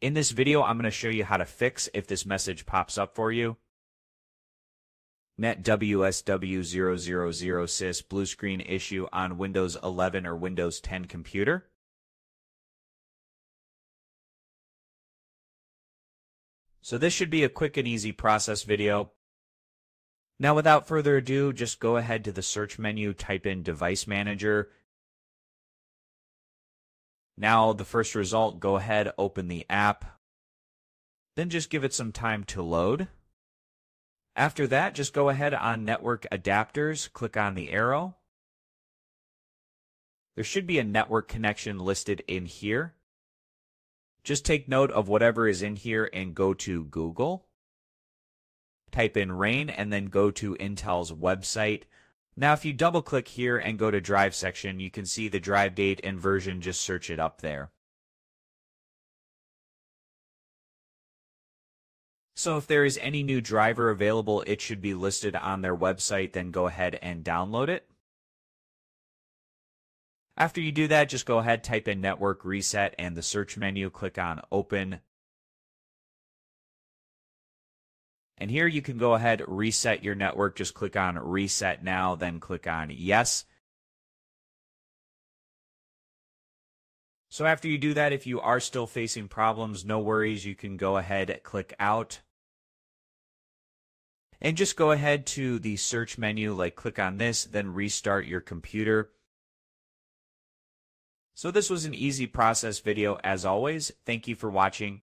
In this video, I'm going to show you how to fix if this message pops up for you. NetWSW000 sys blue screen issue on Windows 11 or Windows 10 computer. So this should be a quick and easy process video. Now without further ado, just go ahead to the search menu, type in Device Manager. Now the first result, go ahead, open the app. Then just give it some time to load. After that, just go ahead on Network Adapters, click on the arrow. There should be a network connection listed in here. Just take note of whatever is in here and go to Google. Type in RAIN and then go to Intel's website. Now, if you double click here and go to drive section, you can see the drive date and version. Just search it up there. So if there is any new driver available, it should be listed on their website. Then go ahead and download it. After you do that, just go ahead, type in network reset and the search menu, click on open. And here you can go ahead, reset your network. Just click on reset now, then click on yes. So after you do that, if you are still facing problems, no worries. You can go ahead, click out. And just go ahead to the search menu, like click on this, then restart your computer. So this was an easy process video as always. Thank you for watching.